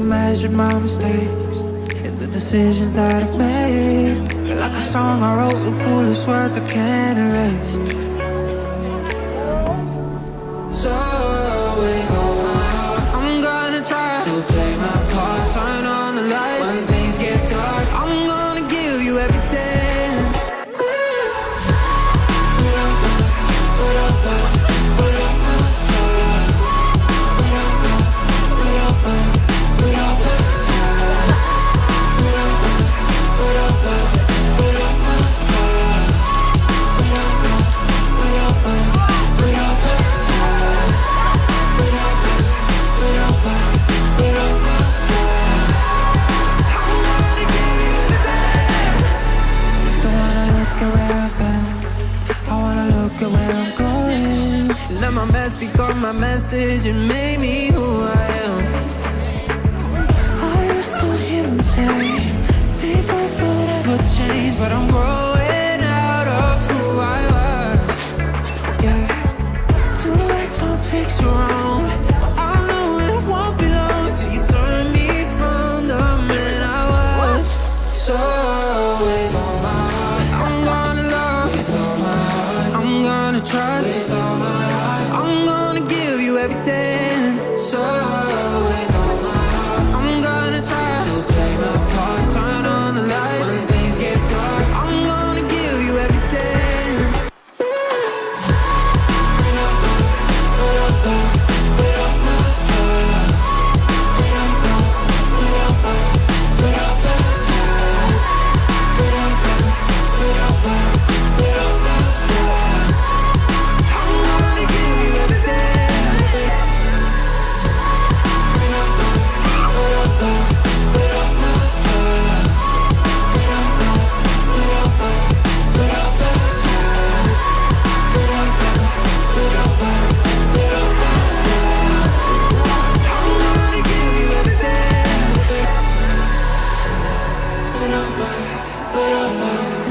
measured my mistakes and the decisions that I've made. Like a song I wrote with foolish words I can't erase. My mess become my message and made me who I am. I used to hear him say, people don't ever change, but I'm but I'm, not. but I'm. not.